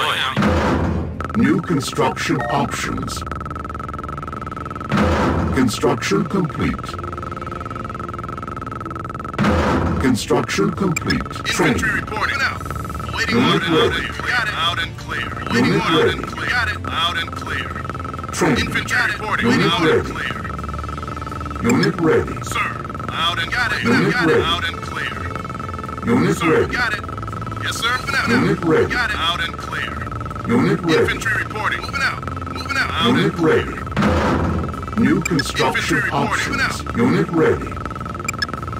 reporting. New construction options. Construction complete. Construction complete. Infantry reporting. Out. Awaiting Unit order. ready. Got it. Loud and clear. Awaiting Unit order. ready. Clear. Got it. Loud and clear. Training. Infantry reporting. Unit Loud and ready. clear. Unit ready. Sir. Loud and got it. Unit got ready. it. Loud and clear. Unit Sir. ready. Got it. Yes, sir. Moving out. Unit ready. Got it. Loud and clear. Unit ready. Infantry reporting. Moving out. Moving out. Loud Unit ready. New construction Infantry reporting. Unit ready.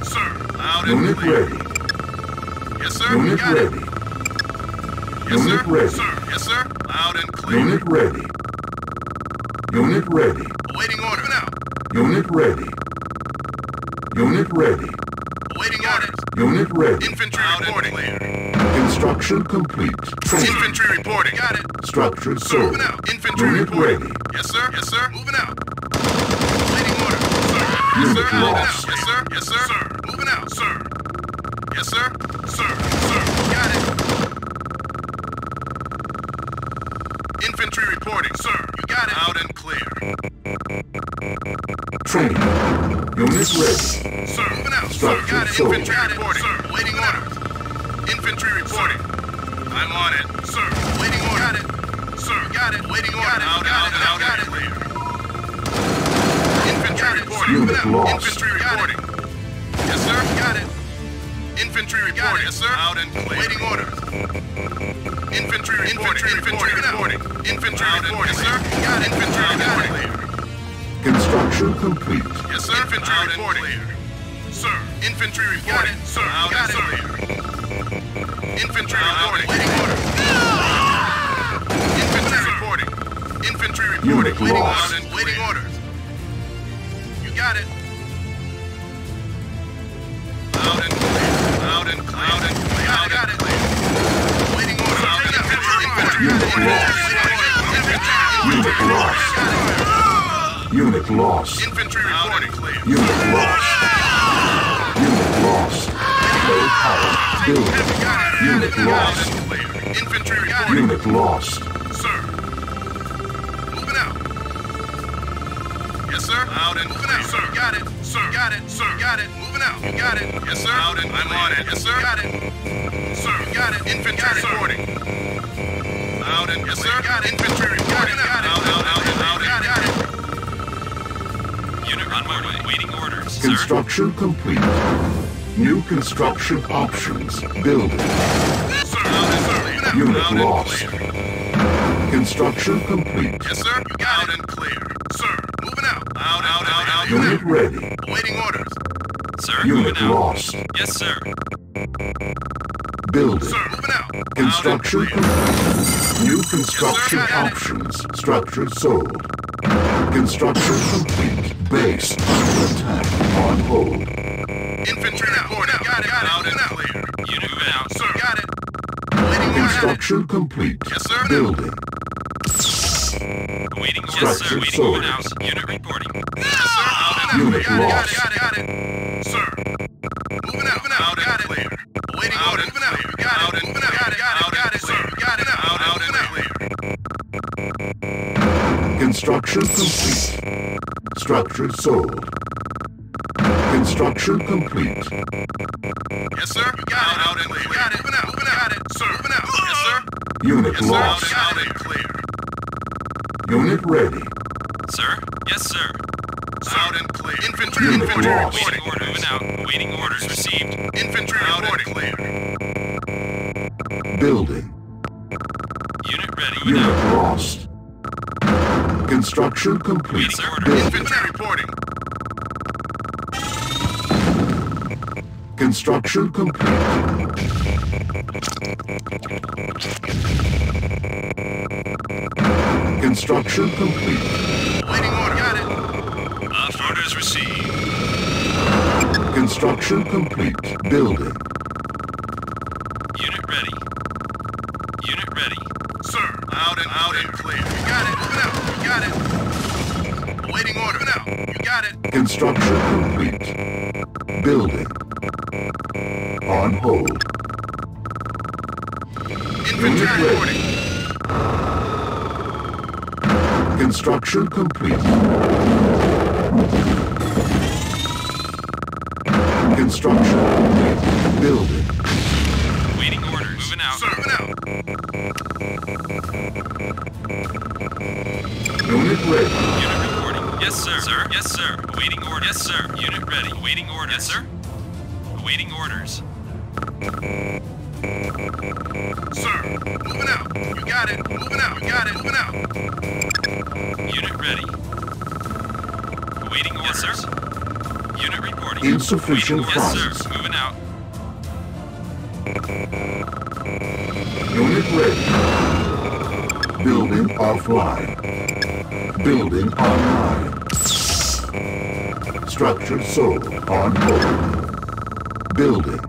Sir. Loud and Unit clear. ready. Yes, sir. Unit got ready. it. Yes, Unit sir. ready. Sir. Yes, sir. Loud and clear. Unit ready. Unit ready. Awaiting order. Unit ready. Unit ready. Awaiting. Unit ready. Infantry reporting. Construction complete. Training. Infantry reporting. Got it. Structure Sir, sold. moving out. Infantry Unit reporting. ready. Yes, sir. Yes, sir. Moving out. Awaiting order. Sir. Yes, Unit sir. Lost. out. Yes, sir. Yes, sir. Sir. Moving out. Sir. Yes, sir. Sir. Sir. Got it. Infantry reporting. Sir. You got it. Out and clear. Training. Unit ready. Sir. Moving out. Sir. Got it. sold. Infantry reporting. Sir. Waiting orders. Infantry reporting. I'm on it. Sir. Waiting order. Got it. Sir. Got it. Waiting order. Out, out, out, out, got it. Clear. Infantry reporting. Unit Moving out. lost. Infantry reporting. Yes, sir. Got it. Infantry reporting. Yes, sir. Out and clear. Waiting orders. Infantry reporting. Infantry reporting. Infantry reporting. Yes, sir. Got it. Infantry reporting. Construction complete. Yes, sir. Infantry reporting. Sir. Infantry reporting. Sir. Out got it. Sir. Infantry reporting. Waiting order. Infantry reporting. Infantry reporting. Unit Waiting lost. orders. Unit lost. Infantry reporting. Clear. Unit lost. Unit lost. Low power. Building. Unit lost. Infantry reporting. Unit lost. Sir. Moving out. Yes, sir. Out and moving out. Sir. Got it. Sir. Got it. Sir. Got it. Moving out. Got it. Yes, sir. Out and I'm on it. Yes, sir. Got it. Sir. Got it. Infantry reporting. Out and yes, sir. Got it. Infantry reporting. Got it. Out, out, out, and out. Got it. Got it. Unit runway. Waiting orders, sir. Construction complete. New construction options. Building. Sir. Out and sir. Unit Out lost. Construction complete. Yes, sir. You got it. and clear. Sir. Moving out. Out, out, out, out. Unit ready. Awaiting orders. Sir, Unit moving out. lost. Yes, sir. Building. Sir. Moving out. Construction Out and clear. complete. New construction Yes, sir. Options. Structure sold. Construction complete. Base attack. On hold. Infantry reporting. Got it. Got it. Out and clear. Unit moving out. Sir. Got it. Waiting orders. Construction complete. Yes, sir. Building. Waiting orders, Structure sir. Waiting sold. moving. Unit reporting. Yes, sir. Out and Unit got it. Got lost. it. Got it. Got it. Sir. Moving out. Moving out. Got it. Clear. Waiting orders. Moving out. Got it. Moving out. Got it. Got it. Got it. Sir. Got it. Out. Out and clear. Construction complete. Structure sold. Construction complete. Yes, sir. You got it. Out and clear. Got it. Moving out. Moving out. Got it. Sir. Moving out. Yes, sir. Unit Yes, sir. Out lost. and, out and clear. Unit ready. Sir? Yes, sir. Out and clear. Infantry. Unit Infantry lost. Waiting reporting. order. Moving out. Waiting orders received. Infantry Out reporting. Clear. Building. Unit ready. Moving Unit out. lost. Construction complete. Order. Infantry reporting. Construction complete. Construction complete. Waiting order. Got it. Off orders received. Construction complete. Building. Construction complete. Building. On hold. Infantry Unit reporting. Construction complete. Construction complete. Building. Waiting orders. Moving out. Sir, moving out. Unit ready. Unit reporting. Yes, sir. Sir. Yes, sir. Awaiting orders. Yes, sir. Unit ready. Awaiting orders. Yes, sir. Awaiting orders. Sir, moving out. You got it. Moving out. You got it. Moving out. Unit ready. Awaiting orders. Yes, sir. Unit reporting. Insufficient Awaiting funds. Yes, sir. Moving out. Unit ready. Building offline. Building online. Structure sold on hold. Building.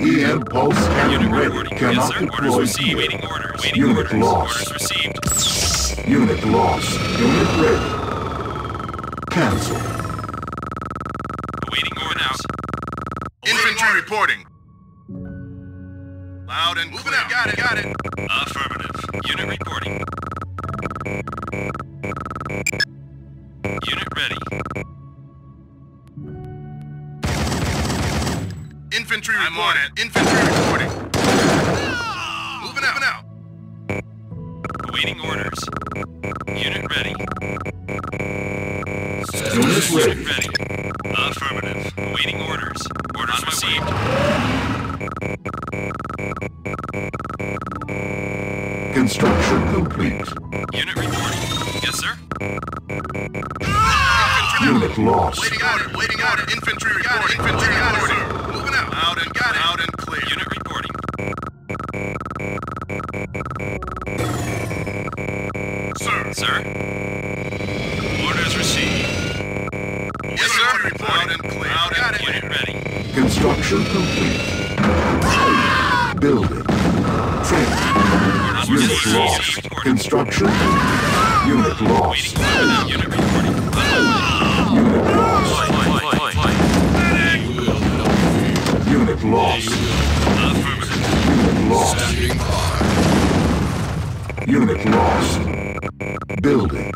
EM pulse cannon Unit ready. Cannot Yes, sir. Orders deploy received. here. Waiting orders. Waiting Unit orders. lost. Orders received. Unit lost. Unit ready. Cancel. Awaiting orders. Out. Infantry reporting. Loud and moving out. Got it. Got it. Affirmative. Unit reporting. I'm on it. Infantry reporting. Moving out. Moving out. Awaiting orders. Unit ready. Unit ready. Ready. Affirmative. Awaiting orders. Orders received. Construction complete. Unit reporting. Yes, sir. Infantry Unit lost. Waiting on it. Waiting on it. Infantry reporting. Infantry reporting. Building. Training. Unit lost. Construction. Unit lost. Unit lost. Unit lost. Unit lost. Unit lost. Building.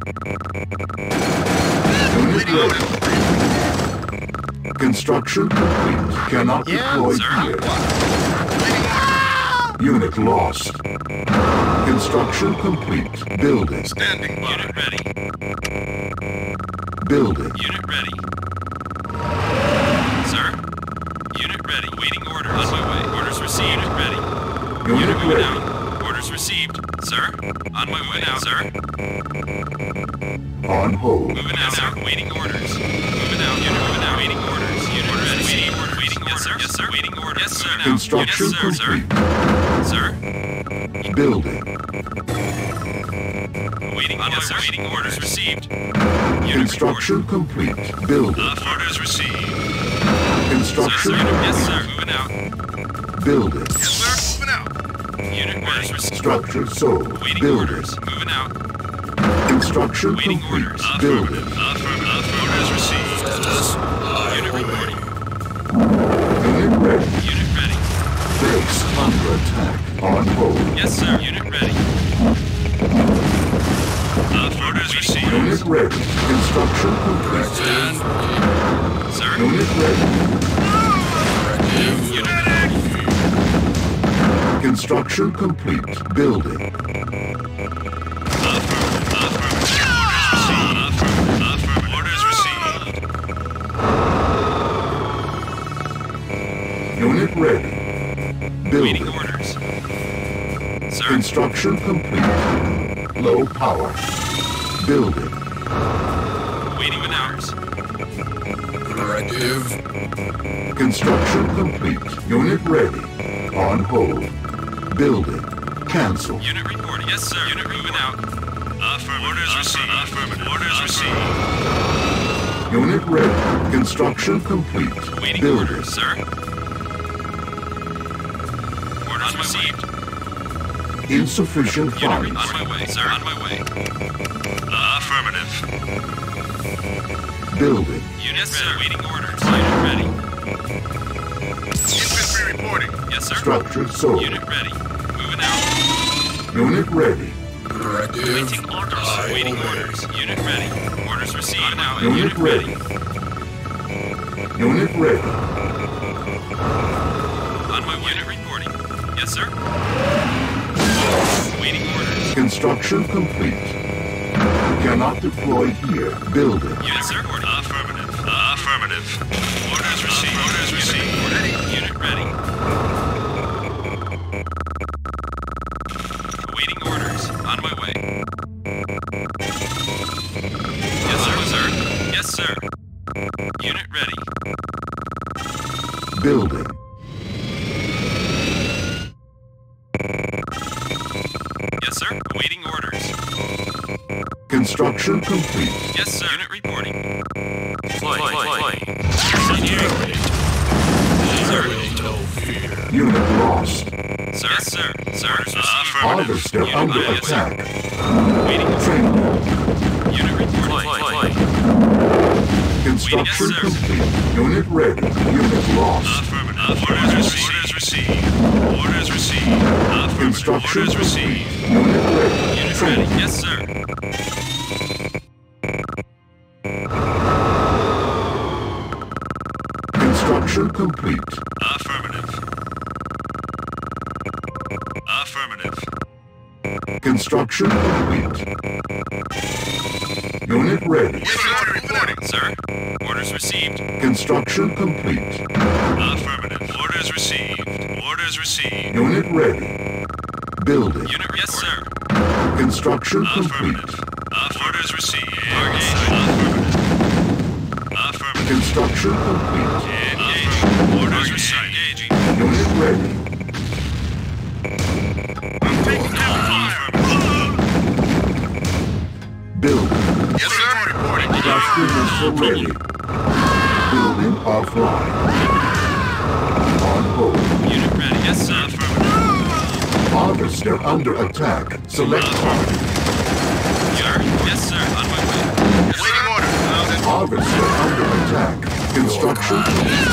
Unit ready. Construction complete. Cannot deploy here. Unit lost. Construction complete. Building. Standing by. Unit ready. Building. Unit ready. Sir? Unit ready. Waiting orders. On my way. Orders received. Unit ready. Unit Unit moving ready. out. Orders received. Sir? On my way now, sir. On hold. Moving out, sir. Waiting orders. Sir. Construction yes, sir, sir. complete. Sir? Building. Waiting. Yes, sir. Waiting orders received. Unit Construction complete. Building. Uh, orders received. Construction Yes, sir. complete. Yes, sir. Moving out. Building. Yes, sir. Moving out. Unit orders received. Structure sold. Waiting Building. orders. Moving out. Construction Waiting complete. orders. Building. Affirmative. On hold. Yes, sir. Unit ready. Orders received. Unit ready. Construction complete. Sir. Unit ready. Unit ready. Construction complete. Building. Affirmative. Affirmative. Orders received. Affirmative. Orders received. Unit ready. Building. Orders. Sir. Construction complete. Low power. Building. Waiting with hours. Construction complete. Unit ready. On hold. Building. Cancel. Unit reporting. Yes, sir. Unit moving out. Affirmative. Orders received. Affirmative. Orders received. Unit ready. Construction complete. Waiting Building. orders, sir. Orders received. Insufficient funds. on my way, sir. On my way. Affirmative. Building. Unit yes, sir. Waiting orders. Unit ready. Infantry reporting. Yes, sir. Structure sold. Unit ready. Moving out. Unit ready. Waiting orders. Waiting orders. Unit ready. Orders received. On my way. Unit Unit ready. ready. Unit ready. On my way. Unit reporting. Yes, sir. Waiting orders. Construction complete. You Cannot deploy here. Building. Unit sir. Affirmative. Affirmative. Orders received. Unit lost. Sir. Yes, sir. Sir. Harvester Unit under ready. Yes, sir. attack. Waiting orders. Training. Unit reporting. Fly, fly, fly. Construction Yes, complete. Unit ready. Unit lost. Affirmative. Orders received. Orders received. Orders received. Affirmative. Construction Orders complete. received. Unit ready. Unit Training. ready. Yes, sir. Construction complete. Affirmative. Construction complete. Unit ready. Sir. Reporting. Sir. Orders received. Construction complete. Affirmative. Orders received. Orders received. Unit ready. Building. Unit yes, sir. Construction complete. Affirmative. Orders received. Engage. Affirmative. Affirmative. Construction complete. Engaging. Orders received. Engaging. Unit ready. Cluster ready. Building offline. On hold. Unit ready. Yes, sir. Affirmative. Harvester under attack. Select target. Yes, sir. On my way. Yes, Waiting order. Out Harvester under attack. Construction complete.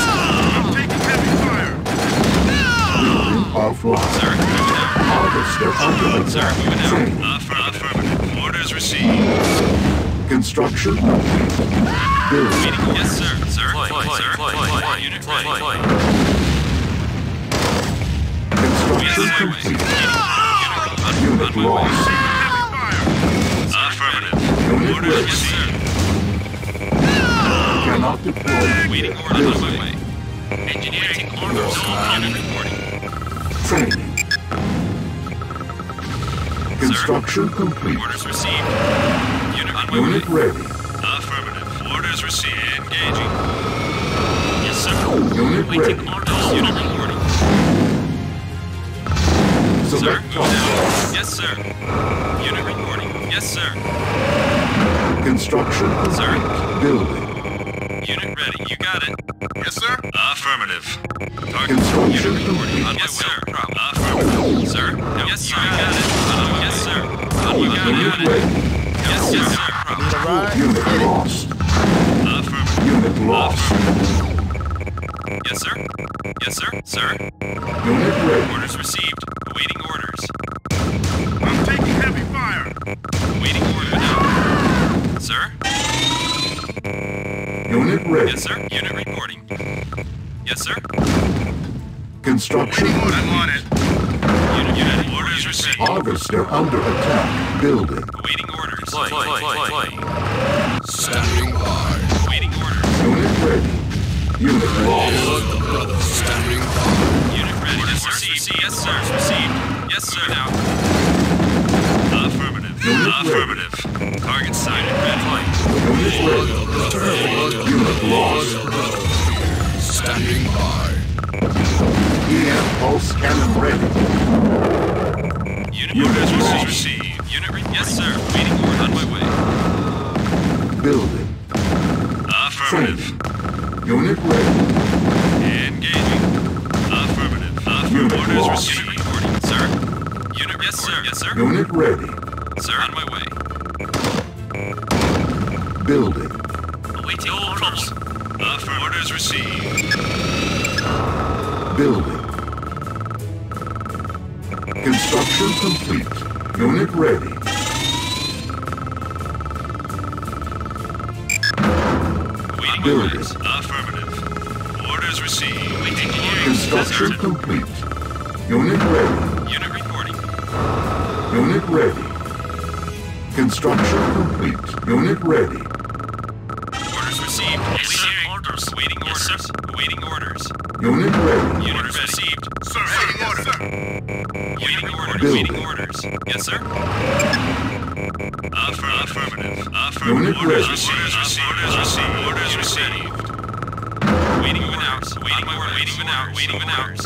I'm taking heavy fire. Building offline. Sir. Moving out. Harvester under Sir. attack. Moving out. Training. Affirmative. Affirmative. Orders received. Construction. Yes, sir. Sir. Fly, Sir. Unit. Construction complete. Unit on my way. lost. Affirmative. Unit Orders. ready. Yes, sir. Cannot deploy. Waiting orders on my way. Engineering orders. Unit reporting. Training. Construction complete. Orders received. Unit Unit way. ready. Affirmative. Orders received. Engaging. Yes, sir. Unit ready. orders. Unit reporting. Sir, move down. Yes, sir. Unit reporting. Yes, sir. Construction Sir. Building. Unit ready. You got it. Yes, sir. Affirmative. Target. Construction Unit reporting. On my complete. way. No problem. Affirmative. Sir. Yes, sir. You got it. Uh, yes, sir. Uh, you got Unit it. ready. Yes, yes, sir. Unit lost. Affirmative. Unit lost. Yes, sir. Yes, sir. Sir. Unit ready. Orders received. Awaiting orders. I'm taking heavy fire. Awaiting order now. Sir? Unit ready. Yes, sir. Unit reporting. Yes, sir. Construction I'm on it. Unit, unit. Orders received. Harvester under attack. Building. Awaiting orders. Fly, fly, fly, fly. Standing by. Awaiting orders. Unit ready. Unit lost. Brother, standing by. Unit ready. Yes, sir. Received. Yes, sir. Received. Yes, sir. Now. Affirmative. Unit ready. Target sighted. Ready. Unit ready. Unit lost. Standing by. EM pulse cannon ready. Unit Unit orders received. Received. Unit re- Yes, sir. Waiting order on my way. Building. Affirmative. Training. Unit ready. Engaging. Affirmative. Affirmative. Unit Orders lost. received. Unit reporting. Sir. Unit Yes, sir. Yes, sir. Unit ready. Sir, on my way. Building. Awaiting orders. Affirmative. Orders received. Building. Complete. Unit ready. Awaiting Building. orders. Affirmative. Orders received. Awaiting orders. Construction complete. Unit ready. Unit reporting. Unit ready. Construction complete. Unit ready. Orders received. Awaiting orders. Awaiting orders. Yes, Awaiting orders. Unit ready. Unit orders ready. received. Sir, awaiting orders, sir. Awaiting orders. Building. Awaiting orders. Yes, sir. Affirm- affirmative. Affirmative. Unit orders ready. received. Orders received. Orders received. Waiting even out. Waiting orders. Waiting even out. Waiting even out.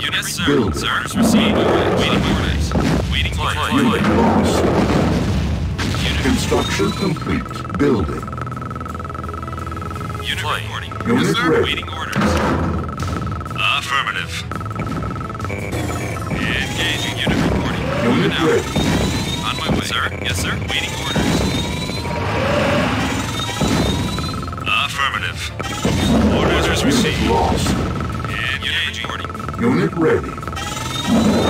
Unit, yes, sir. Building. Sir. Orders received. Waiting orders. Waiting Flight, orders. flight, Unit lost. Construction complete. Building. unit reporting. Unit Yes, sir. ready. Waiting orders. Affirmative. Moving out. On my way. Sir. Yes, sir. Waiting orders. Affirmative. Orders Unit received. lost. And unit reporting. Unit ready.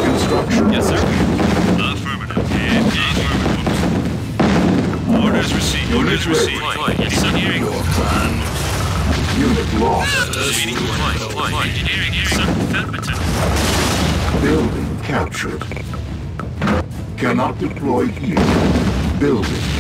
Construction Yes, sir. complete. Affirmative. Engaging. Orders received. Unit Orders ready. received. Yes, sir. Hearing. Unit lost. Waiting Flight, orders. flight. Engineering. Hearing, sir. Building captured. Cannot deploy here. Building